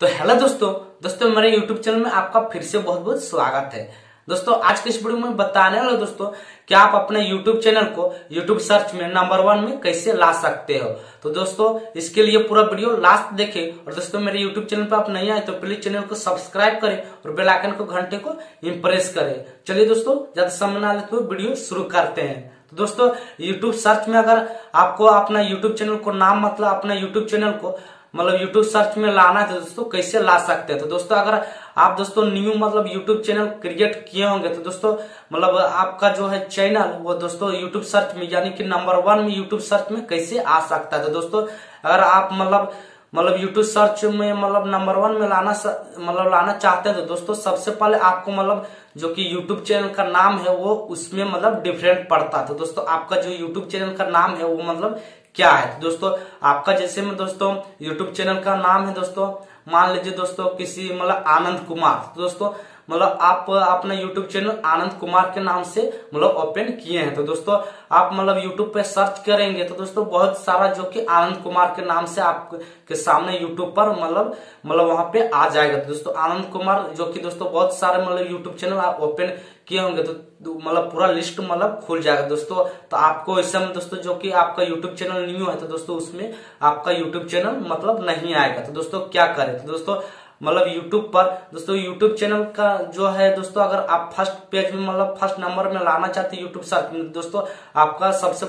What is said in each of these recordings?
तो हेलो दोस्तों दोस्तों मेरे YouTube चैनल में आपका फिर से बहुत बहुत स्वागत है। दोस्तों, आज के इस वीडियो में बताने वाला दोस्तों कि आप अपने YouTube चैनल को YouTube सर्च में नंबर वन में कैसे ला सकते हो। तो दोस्तों, इसके लिए पूरा वीडियो लास्ट देखें और दोस्तों मेरे YouTube चैनल पर आप नहीं आए तो प्लीज़ चैनल को सब्सक्राइब करें और बेल आइकन को घंटे को इम्प्रेस करें। चलिए दोस्तों, ज़्यादा समय ना लेते हुए वीडियो शुरू करते हैं। तो दोस्तों, YouTube सर्च में अगर आपको अपना YouTube चैनल को नाम मतलब अपना YouTube चैनल को मतलब यूट्यूब सर्च में लाना है तो दोस्तों कैसे ला सकते हैं? तो दोस्तों, अगर आप दोस्तों न्यू मतलब यूट्यूब चैनल क्रिएट किए होंगे तो दोस्तों मतलब आपका जो है चैनल वो दोस्तों यूट्यूब सर्च में, यानी कि नंबर वन में यूट्यूब सर्च में कैसे आ सकता है? तो दोस्तों, अगर आप मतलब मतलब यूट्यूब सर्च में मतलब नंबर वन में लाना मतलब लाना चाहते तो दोस्तों, सबसे पहले आपको मतलब जो कि यूट्यूब चैनल का नाम है वो उसमें मतलब डिफरेंट पड़ता तो दोस्तों, आपका जो यूट्यूब चैनल का नाम है वो मतलब क्या है? दोस्तों, आपका जैसे में दोस्तों यूट्यूब चैनल का नाम है दोस्तों, मान लीजिए दोस्तों, किसी मतलब आनंद कुमार। दोस्तों मतलब आप अपना यूट्यूब चैनल आनंद कुमार के नाम से मतलब ओपन किए हैं। तो दोस्तों, आप मतलब यूट्यूब पे सर्च करेंगे तो दोस्तों बहुत सारा जो कि आनंद कुमार के नाम से आपके सामने यूट्यूब पर मतलब मतलब वहाँ पे आ जाएगा। तो दोस्तों, आनंद कुमार जो कि दोस्तों बहुत सारे मतलब यूट्यूब चैनल आप ओपन किए होंगे तो मतलब पूरा लिस्ट मतलब खुल जाएगा। दोस्तों तो आपको इस समय दोस्तों जो कि आपका यूट्यूब चैनल न्यू है तो दोस्तों उसमें आपका यूट्यूब चैनल मतलब नहीं आएगा। तो दोस्तों, क्या करें? तो दोस्तों मतलब यूट्यूब पर। दोस्तों यूट्यूब चैनल का जो है, दोस्तों, अगर आप फ़र्स्ट पेज में मतलब फ़र्स्ट नंबर में लाना चाहते हैं यूट्यूब सर्च में दोस्तों, आपका सबसे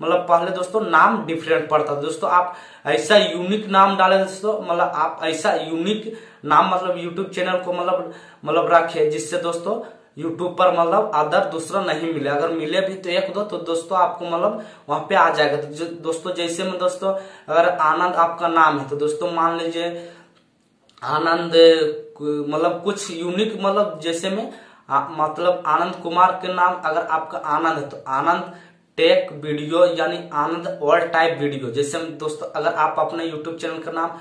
मतलब पहले, दोस्तों, नाम डिफरेंट पड़ता है। दोस्तों, आप ऐसा यूनिक नाम डाले, दोस्तों मतलब आप ऐसा यूनिक नाम मतलब यूट्यूब चैनल को मतलब मतलब रखे, जिससे, दोस्तों यूट्यूब पर मतलब अदर दूसरा नहीं मिले। अगर मिले भी तो एक दो तो दोस्तों, आपको मतलब वहाँ पे आ जाएगा। तो दोस्तों, जैसे में, दोस्तों, अगर आनंद आपका नाम है तो दोस्तों, मान लीजिए आनंद मतलब कुछ यूनिक मतलब जैसे में मतलब आनंद कुमार के नाम अगर आपका आनंद है तो आनंद टेक वीडियो यानी आनंद ऑल टाइप वीडियो जैसे दोस्तों, अगर आप अपने यूट्यूब चैनल का नाम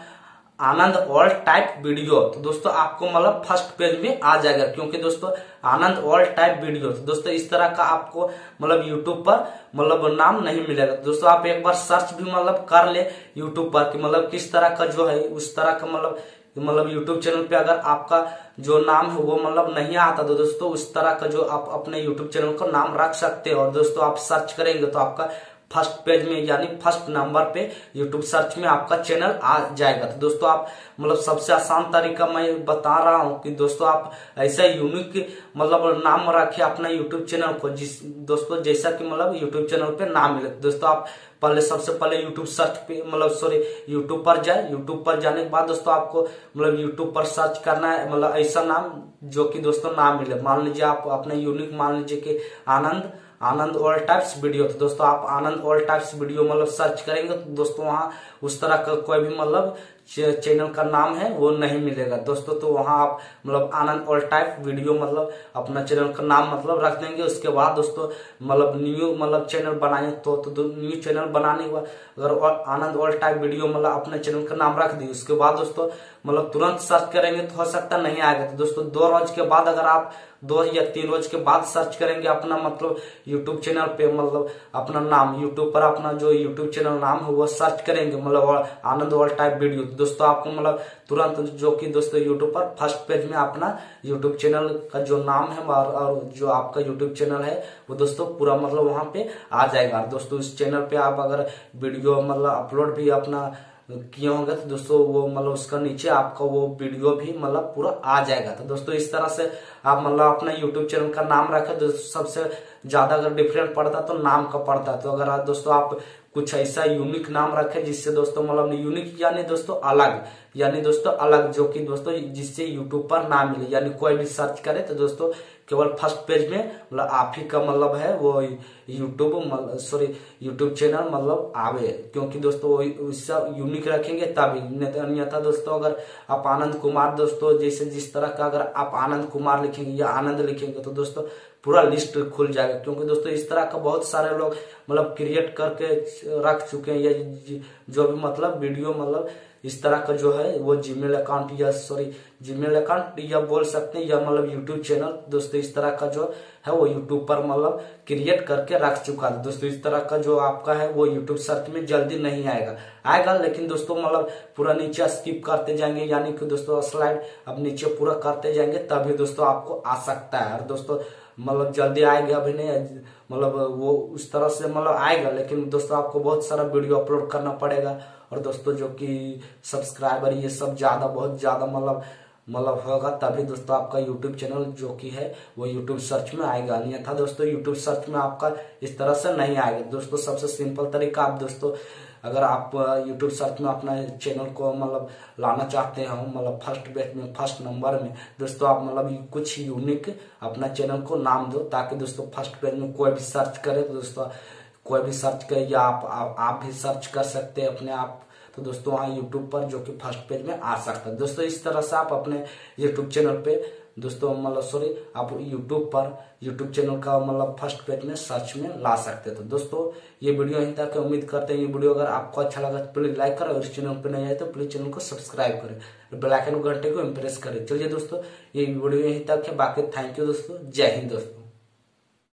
आनंद ऑल टाइप वीडियो तो दोस्तों आपको मतलब फ़र्स्ट पेज में आ जाएगा। क्योंकि दोस्तों, आनंद ऑल टाइप वीडियो तो दोस्तों इस तरह का आपको मतलब यूट्यूब पर मतलब नाम नहीं मिलेगा। दोस्तों आप एक बार सर्च भी मतलब कर ले यूट्यूब पर कि मतलब किस तरह का जो है, उस तरह का मतलब मतलब यूट्यूब चैनल पे अगर आपका जो नाम है वो मतलब नहीं आता तो दोस्तों, उस तरह का जो आप अपने यूट्यूब चैनल का नाम रख सकते हो। और दोस्तों, आप सर्च करेंगे तो आपका फ़र्स्ट पेज में, यानी फ़र्स्ट नंबर पे यूट्यूब सर्च में आपका चैनल आ जाएगा। तो दोस्तों, आप मतलब सबसे आसान तरीका मैं बता रहा हूँ कि दोस्तों, आप ऐसा यूनिक मतलब नाम रखे अपना यूट्यूब चैनल को, जिस दोस्तों, जैसा कि मतलब यूट्यूब चैनल पे नाम मिले। दोस्तों, आप पहले, सबसे पहले यूट्यूब सर्च पे मतलब सॉरी यूट्यूब पर जाए। यूट्यूब पर जाने के बाद दोस्तों, आपको मतलब यूट्यूब पर सर्च करना है मतलब ऐसा नाम जो कि दोस्तों नाम मिले। मान लीजिए आप अपने यूनिक मान लीजिए कि Anand Anand all types video तो दोस्तों, आप आनंद ऑल टाइप्स वीडियो मतलब सर्च करेंगे तो दोस्तों वहाँ उस तरह का कोई भी मतलब चैनल का नाम है वो नहीं मिलेगा। दोस्तों तो वहाँ आप मतलब आनंद ऑल टाइप वीडियो मतलब अपना चैनल का नाम मतलब रख देंगे। उसके बाद दोस्तों मतलब न्यू मतलब चैनल बनाए। तो, तो न्यू चैनल बनाने के बाद अगर आनंद ऑल टाइप वीडियो मतलब अपने चैनल का नाम रख दी उसके बाद दोस्तों मतलब तुरंत सर्च करेंगे तो हो सकता नहीं आएगा। तो दोस्तों दो रोज के बाद अगर आप दो या तीन रोज के बाद सर्च करेंगे अपना मतलब यूट्यूब चैनल पे मतलब अपना नाम यूट्यूब पर अपना जो यूट्यूब चैनल नाम है वो सर्च करेंगे मतलब आनंद ऑल टाइप वीडियो दोस्तों, आपको मतलब तुरंत जो कि दोस्तों यूट्यूब पर फ़र्स्ट पेज में अपना यूट्यूब चैनल का जो नाम है और और जो आपका यूट्यूब चैनल है, वो दोस्तों पूरा मतलब वहाँ पे आ जाएगा। दोस्तों, इस चैनल पे आप अगर वीडियो मतलब अपलोड भी अपना किए होंगे तो दोस्तों वो मतलब उसका नीचे आपका वो वीडियो भी मतलब पूरा आ जाएगा। तो दोस्तों, इस तरह से आप मतलब अपना यूट्यूब चैनल का नाम रखें तो सबसे ज़्यादा अगर डिफरेंट पड़ता है तो नाम का पड़ता। है तो अगर दोस्तों आप कुछ ऐसा यूनिक नाम रखे जिससे दोस्तों मतलब यूनिक यानी दोस्तों अलग, यानी दोस्तों अलग जो कि दोस्तों जिससे यूट्यूब पर ना मिले। यानी कोई भी सर्च करे तो दोस्तों केवल फ़र्स्ट पेज में मतलब आप ही का मतलब है वो यूट्यूब सॉरी यूट्यूब चैनल मतलब आवे। क्योंकि दोस्तों उससे यूनिक रखेंगे तभी। अन्यथा दोस्तों अगर आप आनंद कुमार दोस्तों जैसे जिस तरह का अगर आप आनंद कुमार लिखेंगे या आनंद लिखेंगे तो दोस्तों पूरा लिस्ट खुल जाएगा। क्योंकि दोस्तों इस तरह का बहुत सारे लोग मतलब क्रिएट करके रख चुके हैं या जो भी मतलब वीडियो मतलब इस तरह का जो है, वो जीमेल अकाउंट या सॉरी जीमेल अकाउंट या बोल सकते हैं, या मतलब यूट्यूब चैनल दोस्तों इस तरह का जो है, वो यूट्यूब पर मतलब क्रिएट करके रख चुका है। दोस्तों इस तरह का जो आपका है, वो यूट्यूब सर्च में जल्दी नहीं आएगा। आएगा, लेकिन दोस्तों मतलब पूरा नीचे स्किप करते जाएँगे, यानी कि दोस्तों स्लाइड अब नीचे पूरा करते जाएँगे, तभी दोस्तों आपको आ सकता है। और दोस्तों मतलब जल्दी आएगा अभी नहीं मतलब वो उस तरह से मतलब आएगा, लेकिन दोस्तों आपको बहुत सारा वीडियो अपलोड करना पड़ेगा। और दोस्तों जो कि सब्सक्राइबर ये सब ज़्यादा, बहुत ज़्यादा मतलब मतलब होगा, तभी दोस्तों आपका यूट्यूब चैनल जो कि है, वो यूट्यूब सर्च में आएगा। अन्यथा दोस्तों यूट्यूब सर्च में आपका इस तरह से नहीं आएगा। दोस्तों सबसे सिंपल तरीका आप दोस्तों अगर आप यूट्यूब सर्च में अपना चैनल को मतलब लाना चाहते हो मतलब फ़र्स्ट पेज में फ़र्स्ट नंबर में दोस्तों आप मतलब कुछ यूनिक अपना चैनल को नाम दो ताकि दोस्तों फ़र्स्ट पेज में कोई भी सर्च करे तो दोस्तों कोई भी सर्च करे या आप, आप आप भी सर्च कर सकते हैं अपने आप तो दोस्तों वहाँ यूट्यूब पर जो कि फ़र्स्ट पेज में आ सकता है। दोस्तों, इस तरह से आप अपने यूट्यूब चैनल पे, दोस्तों मतलब सॉरी आप यूट्यूब पर यूट्यूब चैनल का मतलब फ़र्स्ट पेज में सर्च में ला सकते तो दोस्तों, ये वीडियो यहीं तक उम्मीद करते हैं ये वीडियो अगर आपको अच्छा लगा तो प्लीज़ लाइक करें और इस चैनल पर नहीं आए तो प्लीज़ चैनल को सब्सक्राइब करें। बेलाइकन घंटे को इम्प्रेस करें। चलिए दोस्तों, ये वीडियो यहीं तक है। बाकी थैंक यू दोस्तों। जय हिंद दोस्तों।